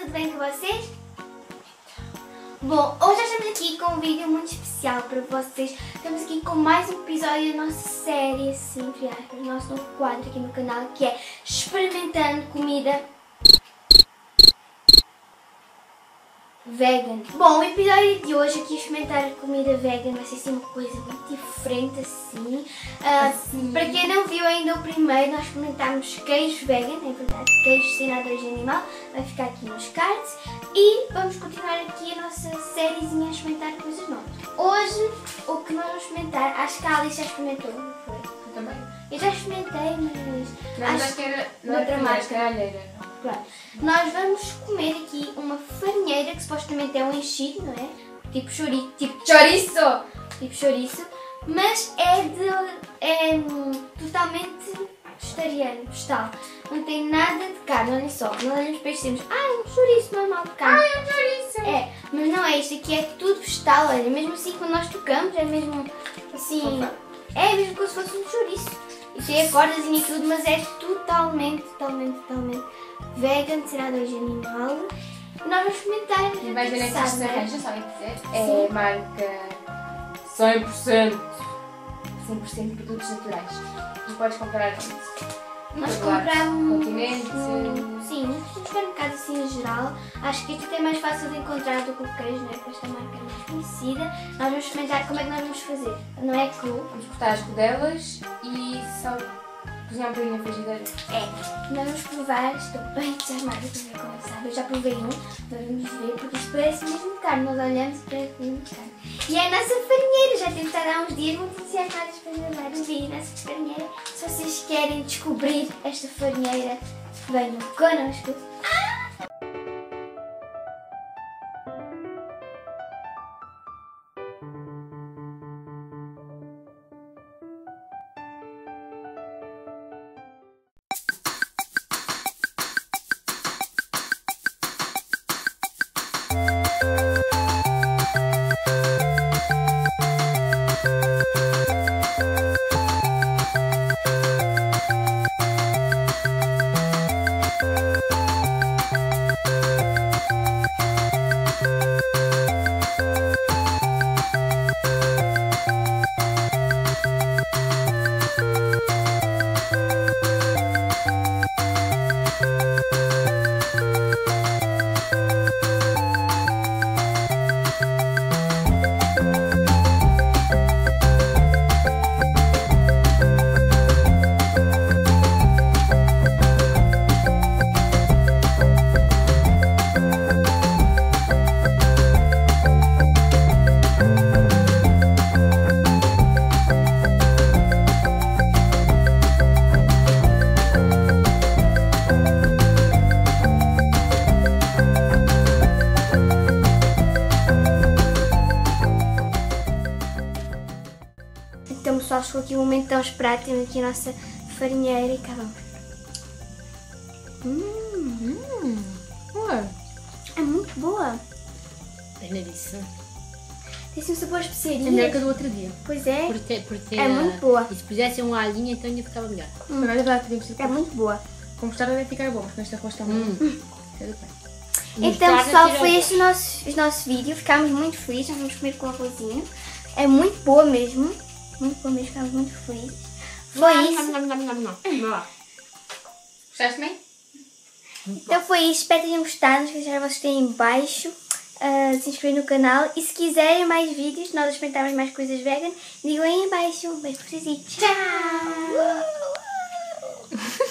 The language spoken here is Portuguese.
tudo bem com vocês? Bom, hoje estamos aqui com um vídeo muito especial para vocês. Estamos aqui com mais um episódio da nossa série, assim, entre aspas, nosso novo quadro aqui no canal, que é Experimentando Comida vegan. Bom, o episódio de hoje aqui experimentar comida vegan vai ser assim uma coisa muito diferente assim. Uh, assim. Para quem não viu ainda o primeiro, nós experimentámos queijo vegan, é verdade, queijo sem nada de animal, vai ficar aqui nos cards. E vamos continuar aqui a nossa sériezinha a experimentar coisas novas. Hoje, o que nós vamos experimentar, acho que a Alice já experimentou, não foi? Eu também. Eu já experimentei, mas... Não, acho que era... Não noutra era marca. era alheira. Pronto. Nós vamos comer aqui uma farinheira que supostamente é um enchido, não é? Tipo chouriço, tipo chouriço, tipo chouriço, mas é de é hum, totalmente vegetariano, vegetal. Não tem nada de carne, olha só. Nós olhamos para isto e dizemos, ah, é um chouriço normal de carne. Ai, um chouriço! É, mas não é isto aqui, é tudo vegetal, olha, mesmo assim quando nós tocamos é mesmo assim, é mesmo como se fosse um chouriço. E tem a cordazinha e tudo, mas é totalmente, totalmente, totalmente vegan, sem nada de animal. Nós vamos experimentar. E vais ver nestas sarranjas, sabem dizer? É marca 100%. 100% produtos naturais. E podes comprar onde? Nós compramos Continente. no, sim, nos supermercados assim em geral. Acho que isto é mais fácil de encontrar do que o queijo, né? Porque esta marca é mais conhecida. Nós vamos experimentar como é que nós vamos fazer. Não é cru, Vamos cortar as rodelas e só cozinhar bocadinho na frigideira. É, nós vamos provar, estou bem desarmada para ver como sabe. Eu já provei um, vamos ver, porque isto parece mesmo carne. Nós olhamos e parece mesmo carne. E é a nossa farinheira, já temos estado há uns dias muito entusiasmadas para gravar um vídeo nossa farinheira. Se vocês querem descobrir esta farinheira, venham connosco. Então pessoal, chegou aqui o momento tão esperado, temos aqui a nossa farinheira e cá vamos. Hum, Ué, é muito boa. Pena disso. Tem assim um sabor É melhor que a do outro dia. Pois é, Por ter, por ter, É muito boa. E se pusesse um alhinho, então ainda ficava melhor. agora é podemos é muito boa. Com mostarda deve ficar bom, porque neste arroz está muito. Tudo bem. Então Mostarda pessoal, foi este o nosso, o nosso vídeo. Ficámos muito felizes, nós vamos comer com arrozinho. É muito boa mesmo muito comer, ficava muito feliz. Foi isso. Não, não, não, não, não. Gostaste bem? Então foi isso, espero que tenham gostado, não esqueçam de vocês terem embaixo, uh, se inscrever no canal e se quiserem mais vídeos, nós experimentarmos mais coisas vegan, digam aí embaixo. Um beijo para vocês e tchau!